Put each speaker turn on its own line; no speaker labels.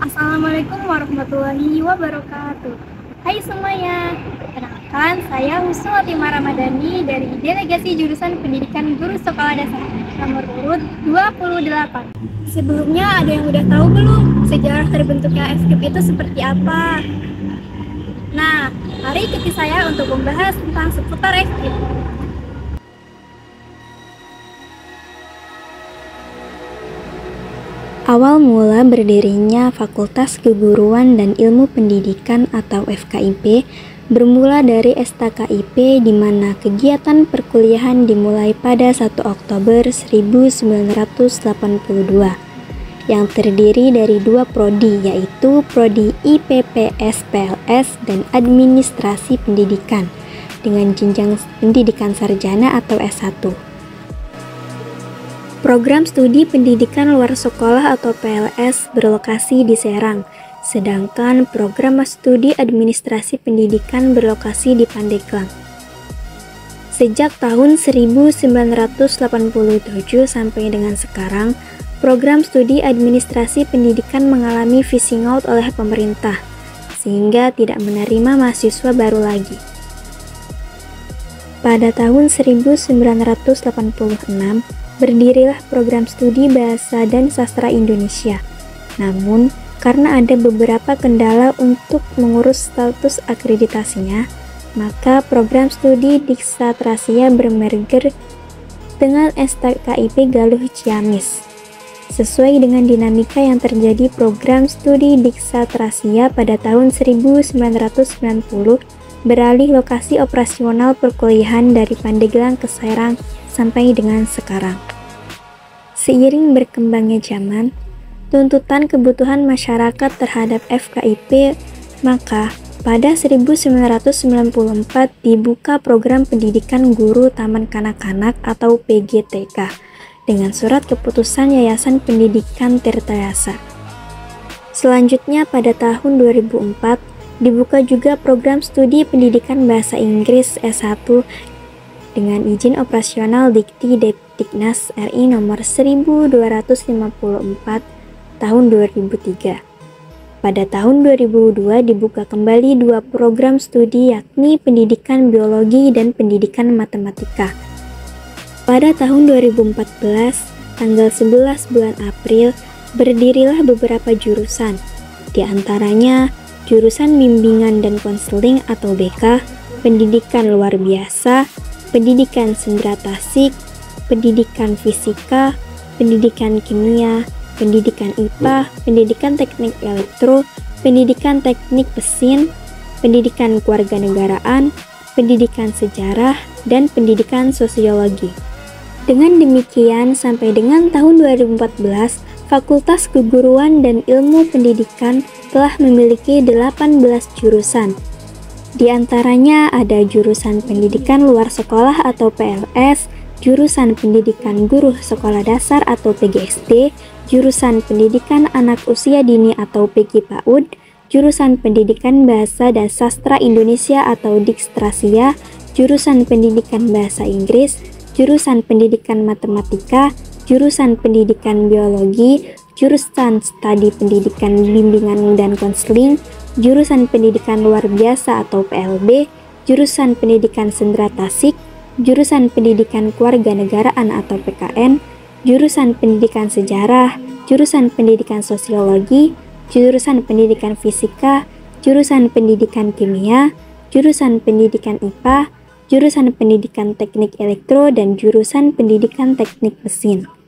Assalamualaikum warahmatullahi wabarakatuh. Hai semuanya, kenalkan saya Husnul Ramadhani dari Delegasi Jurusan Pendidikan Guru Sekolah Dasar nomor urut 28. Sebelumnya ada yang udah tahu belum sejarah terbentuknya FKIP itu seperti apa? Nah, mari ikuti saya untuk membahas tentang seputar FKIP.
Awal mula berdirinya Fakultas Keguruan dan Ilmu Pendidikan atau FKIP bermula dari STKIP di mana kegiatan perkuliahan dimulai pada 1 Oktober 1982 yang terdiri dari dua prodi yaitu prodi IPPS PLS dan Administrasi Pendidikan dengan jenjang pendidikan sarjana atau S1. Program studi pendidikan luar sekolah atau PLS berlokasi di Serang, sedangkan program studi administrasi pendidikan berlokasi di Pandeglang. Sejak tahun 1987 sampai dengan sekarang, program studi administrasi pendidikan mengalami phasing out oleh pemerintah, sehingga tidak menerima mahasiswa baru lagi. Pada tahun 1986, berdirilah program studi Bahasa dan Sastra Indonesia. Namun, karena ada beberapa kendala untuk mengurus status akreditasinya, maka program studi Diksatrasia bermerger dengan STKIP Galuh Ciamis. Sesuai dengan dinamika yang terjadi program studi Diksatrasia pada tahun 1990 beralih lokasi operasional perkuliahan dari Pandeglang ke Serang sampai dengan sekarang. Seiring berkembangnya zaman, tuntutan kebutuhan masyarakat terhadap FKIP, maka pada 1994 dibuka program pendidikan guru taman kanak-kanak atau PGTK dengan surat keputusan Yayasan Pendidikan Tirtayasa. Selanjutnya pada tahun 2004 dibuka juga program studi pendidikan bahasa Inggris S1 dengan izin operasional Dikti Depdiknas RI nomor 1254 tahun 2003. Pada tahun 2002 dibuka kembali dua program studi yakni Pendidikan Biologi dan Pendidikan Matematika. Pada tahun 2014, tanggal 11 bulan April, berdirilah beberapa jurusan, di antaranya jurusan Bimbingan dan Konseling atau BK, Pendidikan Luar Biasa, pendidikan sendera tasik, pendidikan fisika, pendidikan kimia, pendidikan IPA, pendidikan teknik elektro, pendidikan teknik mesin, pendidikan kewarganegaraan, pendidikan sejarah, dan pendidikan sosiologi. Dengan demikian, sampai dengan tahun 2014, Fakultas Keguruan dan Ilmu Pendidikan telah memiliki 18 jurusan, di antaranya ada jurusan pendidikan luar sekolah atau PLS, jurusan pendidikan guru sekolah dasar atau PGSD, jurusan pendidikan anak usia dini atau PG PAUD, jurusan pendidikan bahasa dan sastra Indonesia atau Dikstrasia, jurusan pendidikan bahasa Inggris, jurusan pendidikan matematika, jurusan pendidikan biologi, jurusan studi pendidikan bimbingan dan konseling, jurusan pendidikan luar biasa atau PLB, jurusan pendidikan sendera tasik, jurusan pendidikan kewarganegaraan atau PKN, jurusan pendidikan sejarah, jurusan pendidikan sosiologi, jurusan pendidikan fisika, jurusan pendidikan kimia, jurusan pendidikan IPA, jurusan pendidikan teknik elektro, dan jurusan pendidikan teknik mesin.